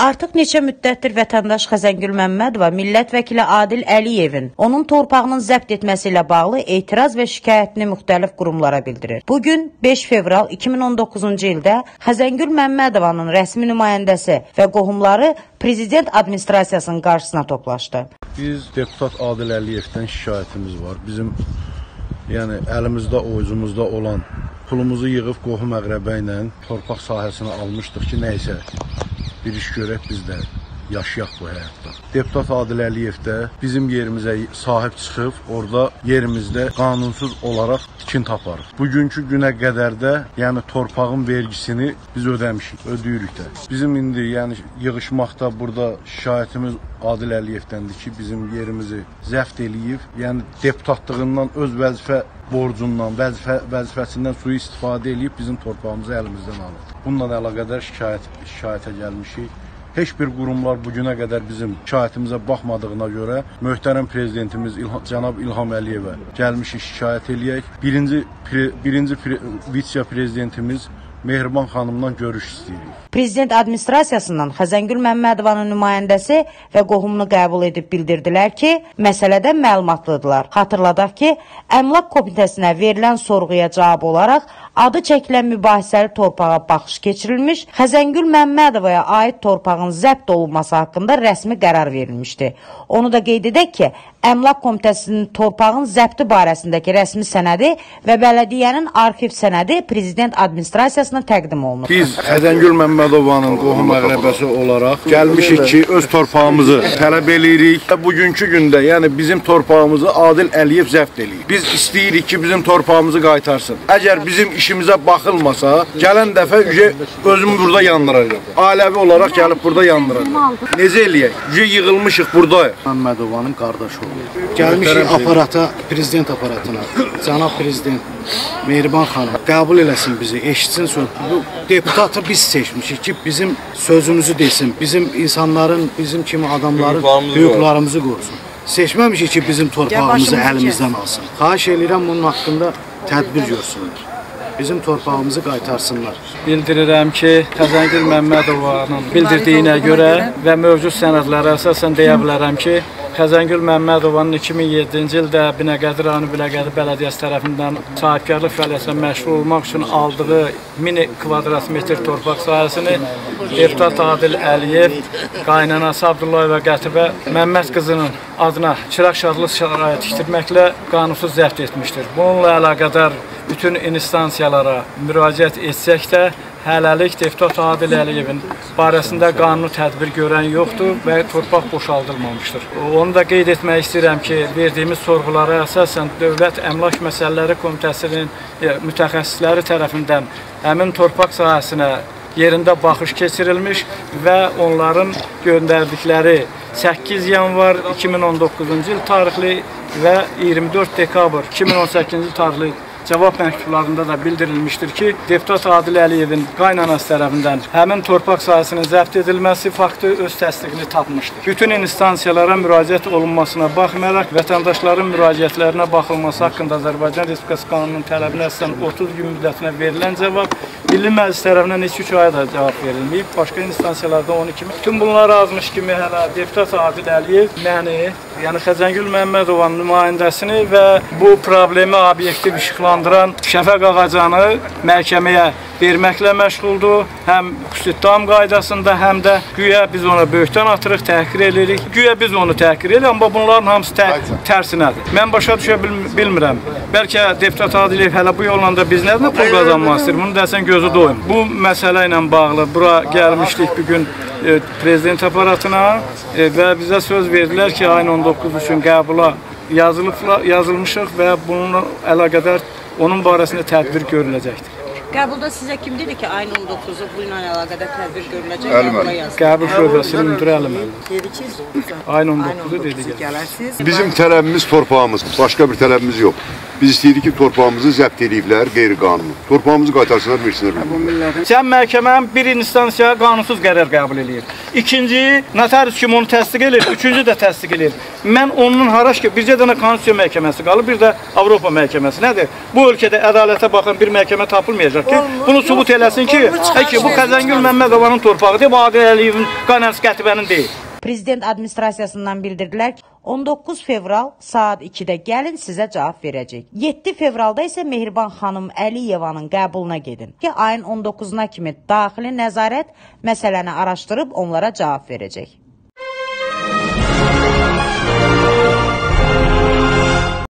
Artıq neçə müddətdir vətəndaş Xəzəngül Məmmədova millət vəkili Adil Əliyevin onun torpağının zəbt etməsi ilə bağlı etiraz və şikayətini müxtəlif qurumlara bildirir. Bu gün 5 fevral 2019-cu ildə Xəzəngül Məmmədovanın rəsmi nümayəndəsi və qohumları prezident administrasiyasının qarşısına toplaşdı. Biz deputat Adil Əliyevdən şikayətimiz var. Bizim yəni əlimizdə, ovcumuzda olan pulumuzu yığıb qohum əqrəbə ilə torpaq sahəsini almışdıq ki, nə isə bir iş görək biz yaşayaq bu həyatda. Deputat Adil Əliyev də bizim yerimizə sahib çıxıb, orada yerimizdə qanunsuz olaraq tikinti aparıb. Bugünkü günə qədər də, yəni torpağın vergisini biz ödəmişik, ödəyirik də. Bizim indi yəni yığışmaqda burada şikayətimiz Adil Əliyevdəndir ki, bizim yerimizi zəft eləyib, yəni deputatlığından öz vəzifə borcundan, vəzifə vəzifəsindən suyu istifadə eləyib bizim torpağımızı əlimizdən alıb. Bununla əlaqədar şikayət şikayətə gəlmişik. Heç bir qurumlar bu günə qədər bizim şikayətimizə baxmadığına görə möhtərəm prezidentimiz İlham, cənab İlham Əliyevə gəlmişik şikayət eləyək. Birinci pre, birinci pre, vitse-prezidentimiz Mehriban xanımdan görüş istəyirik. Prezident administrasiyasından Xəzəngül Məmmədovanın nümayəndəsi və qohumunu qəbul edib bildirdilər ki, məsələdən məlumatlıdırlar. Xatırladaq ki, Əmlak Komitəsinə verilən sorğuya cavab olaraq adı çəkilən mübahisəli torpağa baxış keçirilmiş, Xəzəngül Məmmədovaya aid torpağın zəbt olunması haqqında rəsmi qərar verilmişdi. Onu da qeyd edək ki, Əmlak Komitəsinin torpağın zəbti barəsindəki rəsmi sənədi və bələdiyyənin arxiv sənədi prezident administrasiyasına təqdim olunub. Biz Xəzəngül Məmmədovanın qohum əqrəbəsi olaraq gəlmişik ki, öz torpağımızı tələb eləyirik. Bugünkü gündə, yəni bizim torpağımızı Adil Əliyev zəbt eləyir. Biz istəyirik ki, bizim torpağımızı qaytarsın. Əgər bizim işimizə baxılmasa, gələn dəfə ücə özümü burada yandıracağam. Ailəvi olaraq gəlib burada yandıracağam. Necə eləyək? Ücə yığılmışıq buradayıq. Məmmədovanın qardaşı olur. Gəlmişik aparata, prezident aparatına. Cənab prezident Mehriban xanım qəbul eləsin bizi, eşitsin söz. Bu deputatı biz seçmişik ki, bizim sözümüzü desin, bizim insanların, bizim kimi adamların hüquqlarımızı qorusun. Seçməmişik ki, bizim torpağımızı əlimizdən alsın. Xahiş edirəm bunun haqqında tədbir görsünlər. Bizim torpağımızı qaytarsınlar. Bildirirəm ki, Xəzəngül Məmmədovanın bildirdiyinə görə və mövcud sənədlərə əsasən deyə bilərəm ki, Xəzəngül Məmmədovanın 2007-ci ildə Binəqədi rayonu Binəqədi bələdiyyəsi tərəfindən sahibkarlıq fəaliyyətinə məşğul olmaq üçün aldığı 1000 kvadrat metr torpaq sahəsini deputat Adil Əliyev, qaynanası Abdullayeva Qətibə Məmməd qızının adına çıraq şadlıq şərait tikdirməklə qanunsuz zəbt etmişdir. Bununla əlaqədar bütün instansiyalara müraciət etsək də hələlik deputat Adil Əliyevin barəsində qanuni tədbir görən yoxdur və torpaq boşaldılmamışdır. Onu da qeyd etmək istəyirəm ki, verdiyimiz sorğulara əsasən Dövlət Əmlak Məsələləri Komitəsinin e, mütəxəssisləri tərəfindən həmin torpaq sahəsinə yerində baxış keçirilmiş və onların göndərdikləri 8 yanvar 2019-cu il tarixli və 24 dekabr 2018-ci il tarixli cavab məktublarında da bildirilmişdir ki, deputat Adil Əliyevin qaynanası tərəfindən həmin torpaq sahəsinin zəbt edilməsi faktı öz təsdiqini tapmışdır. Bütün instansiyalara müraciət olunmasına baxmayaraq, vətəndaşların müraciətlərinə baxılması haqqında Azərbaycan Respublikası qanununun tələbinə əsasən 30 gün müddətinə verilən cavab Milli Məclis tərəfindən heç 3 aya da cavab verilməyib. Başqa instansiyalarda 12 min. Bütün bunlar azmış kimi hələ deputat Adil Əliyev məni, yəni Xəzəngül Məmmədovanın nümayəndəsini və bu problemi obyektiv işıqlandıran Şəfəq Ağacanı məhkəməyə verməklə məşğuldur. Həm xüsusiddam qaydasında, həm də güya biz ona böhtan atırıq, təhqir edirik. Güya biz onu təhqir edirik, amma bunların hamısı tə tərsinədir. Mən başa düşə bil bilmirəm. Bəlkə deputat Adilev hələ bu yolla da biz nədən pul qazanmaq istəyir? Bunu desən gözü doyum. Bu məsələ ilə bağlı bura gəlmişdik bu gün e, prezident aparatına e, və bizə söz verdilər ki, ayın 19 üçün qəbula yazılıblar, yazılmışıq və bununla əlaqədar onun barəsində tədbir görüləcəkdir. Qəbulda sizə kim dedi ki, ayın 19-u bu ilə əlaqədar tədbir görüləcək? Yazın. Qəbul şöbəsinin. Dedi ki, Ayın 19-u dedi gəl. gələsiz. Bizim tələbimiz torpağımız, başqa bir tələbimiz yox. Biz istəyirik ki, torpağımızı zəbt ediblər qeyri-qanuni. Torpağımızı qaytarsınlar, versinlər. Sən məhkəmənin bir instansiyaya qanunsuz qərar qəbul eləyir. İkinci, notarius kimi onu təsdiq eləyir, üçüncü də təsdiq eləyir. Mən onun haraş ki, bircə dənə konstitusiya məhkəməsi qalıb, bir də Avropa məhkəməsi. Nədir? Bu ölkədə ədalətə baxan bir məhkəmə tapılmayacaq. Olacaq ki, bunu sübut eləsin ki, çıxay ki, bu Xəzəngül Məmmədovanın torpağıdır, bu Adil Əliyevin Qanəns Qətibənin deyil. Prezident administrasiyasından bildirdilər ki, 19 fevral saat 2-də gəlin sizə cavab verəcək. 7 fevralda isə Mehriban xanım Əliyevanın qəbuluna gedin ki, ayın 19-na kimi daxili nəzarət məsələni araşdırıb onlara cavab verəcək.